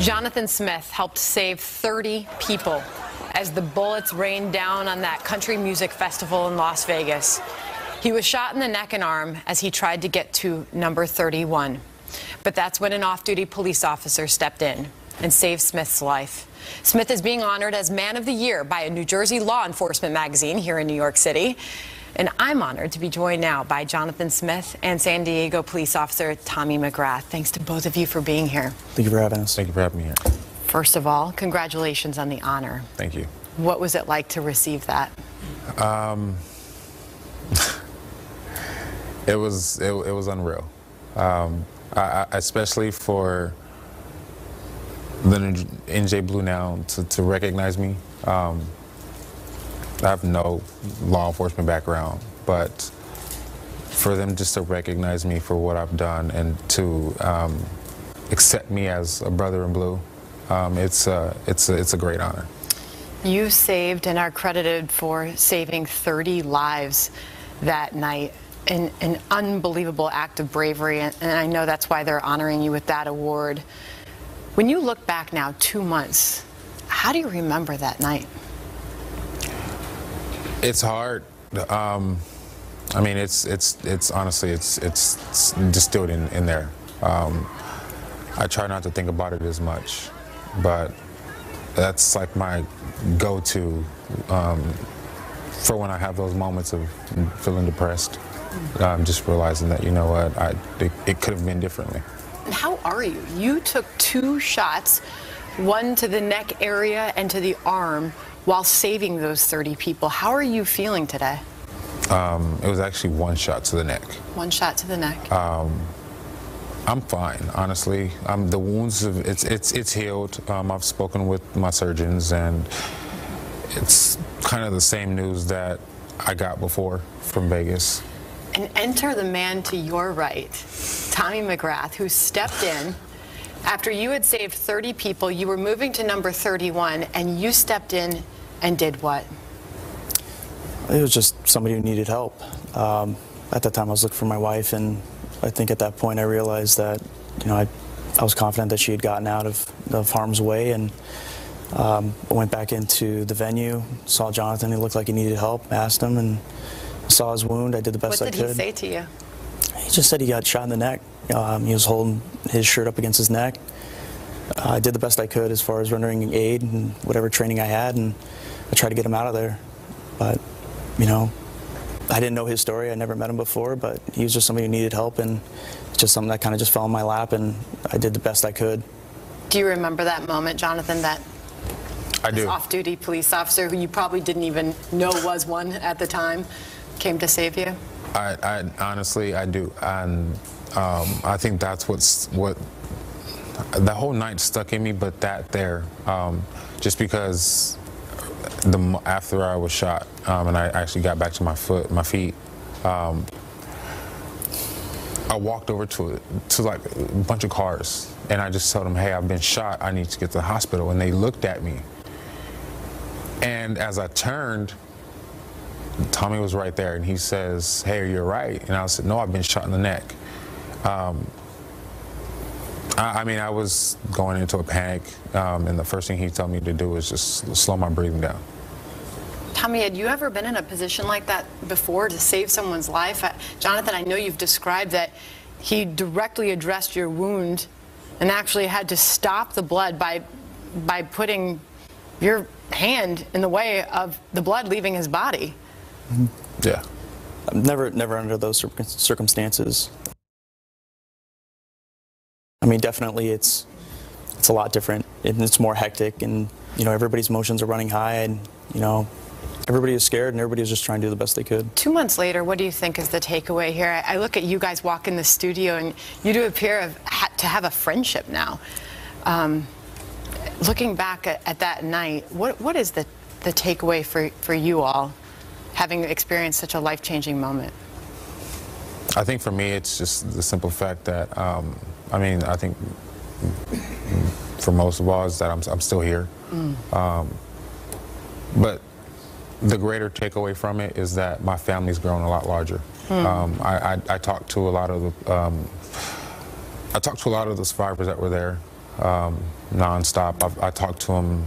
Jonathan Smith helped save 30 people as the bullets rained down on that country music festival in Las Vegas. He was shot in the neck and arm as he tried to get to number 31. But that's when an off-duty police officer stepped in and saved Smith's life. Smith is being honored as Man of the Year by a New Jersey law enforcement magazine here in New York City. And I'm honored to be joined now by Jonathan Smith and San Diego police officer Tommy McGrath. Thanks to both of you for being here. Thank you for having us. Thank you for having me here. First of all, congratulations on the honor. Thank you. What was it like to receive that? Um, it was it, it was unreal, um, I, I, especially for the NJ Blue now to, to recognize me. Um, I have no law enforcement background, but for them just to recognize me for what I've done and to um, accept me as a brother in blue, um, it's, a, it's, a, it's a great honor. You saved and are credited for saving 30 lives that night. An, an unbelievable act of bravery, and, and I know that's why they're honoring you with that award. When you look back now, two months, how do you remember that night? It's hard. Um, I mean, it's it's it's honestly it's it's, it's distilled in in there. Um, I try not to think about it as much, but that's like my go-to um, for when I have those moments of feeling depressed. I'm just realizing that you know what, I it, it could have been differently. How are you? You took two shots, one to the neck area and to the arm while saving those 30 people. How are you feeling today? Um, it was actually one shot to the neck. One shot to the neck. Um, I'm fine, honestly. Um, the wounds, have, it's it's it's healed. Um, I've spoken with my surgeons, and it's kind of the same news that I got before from Vegas. And enter the man to your right, Tommy McGrath, who stepped in after you had saved 30 people. You were moving to number 31, and you stepped in and did what? It was just somebody who needed help. Um, at that time, I was looking for my wife, and I think at that point I realized that, you know, I, I was confident that she had gotten out of, of harm's way, and um, I went back into the venue, saw Jonathan. He looked like he needed help. Asked him, and saw his wound. I did the best I could. What did he say to you? He just said he got shot in the neck. Um, he was holding his shirt up against his neck. Uh, I did the best I could as far as rendering aid and whatever training I had, and I tried to get him out of there. But, you know, I didn't know his story. I never met him before, but he was just somebody who needed help, and it's just something that kind of just fell in my lap, and I did the best I could. Do you remember that moment, Jonathan, that I do. off-duty police officer who you probably didn't even know was one at the time came to save you? I, I honestly, I do, and um, I think that's what's what the whole night stuck in me, but that there, um, just because the after I was shot um, and I actually got back to my foot, my feet. Um, I walked over to to like a bunch of cars, and I just told them, "Hey, I've been shot. I need to get to the hospital." And they looked at me, and as I turned, Tommy was right there, and he says, "Hey, you're right." And I said, "No, I've been shot in the neck." Um, I, I, mean, I was going into a panic, um, and the first thing he told me to do was just slow my breathing down. Tommy, had you ever been in a position like that before to save someone's life? Uh, Jonathan, I know you've described that he directly addressed your wound and actually had to stop the blood by by putting your hand in the way of the blood leaving his body. Yeah. Never, never under those circumstances. I mean, definitely it's it's a lot different and it's more hectic and you know everybody's emotions are running high and you know everybody is scared and everybody is just trying to do the best they could. Two months later, what do you think is the takeaway here? I look at you guys walk in the studio and you do appear of, to have a friendship now. Um, looking back at, at, that night, what what is the the takeaway for for you all, having experienced such a life changing moment? I think for me, it's just the simple fact that. Um, I mean, I think for most of us that I'm, I'm still here. Mm. Um, but the greater takeaway from it is that my family's grown a lot larger. Mm. Um, I, I, I, talked to a lot of the um, I talked to a lot of the survivors that were there, um, nonstop. I, I talked to him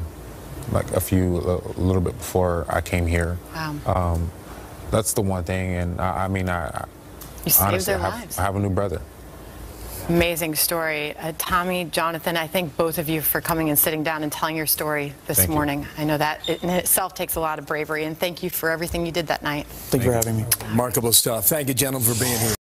like a few, a little bit before I came here. Wow. Um, that's the one thing, and I, I mean, I, I You saved honestly, their I have, lives. I have a new brother. Amazing story. Uh, Tommy, Jonathan, I thank both of you for coming and sitting down and telling your story this Thank you. morning. I know that it in itself takes a lot of bravery, and thank you for everything you did that night. Thank you for having me. Remarkable stuff. Thank you, gentlemen, for being here.